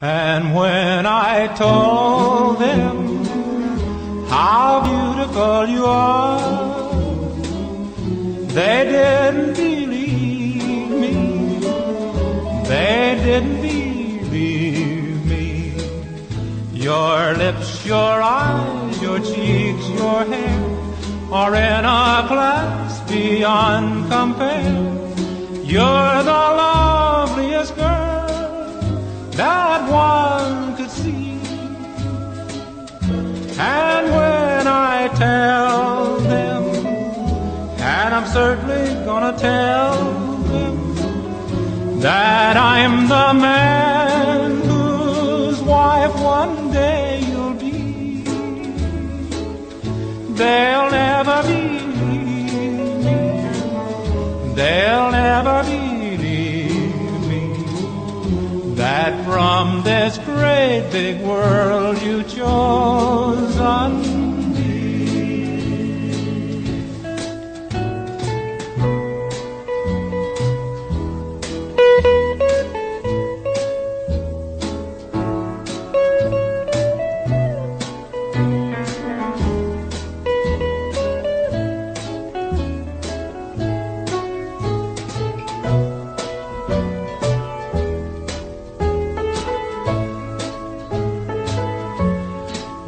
And when I told them how beautiful you are, they didn't believe me. They didn't believe me. Your lips, your eyes, your cheeks, your hair are in a class beyond compare. You're the certainly gonna tell them, that I'm the man whose wife one day you'll be, they'll never believe me. They'll never believe me that from this great big world you chosen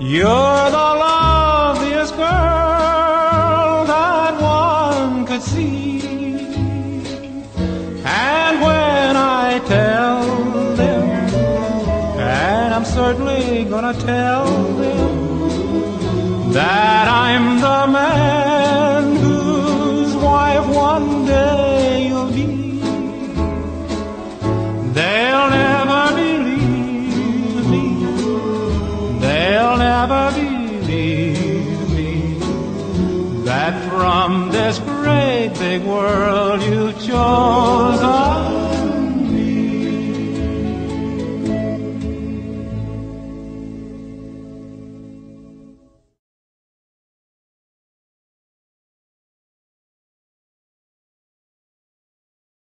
You're the loveliest girl that one could see. And when I tell them, and I'm certainly gonna tell them, that I'm the man whose wife one day never believe me that from this great big world you chose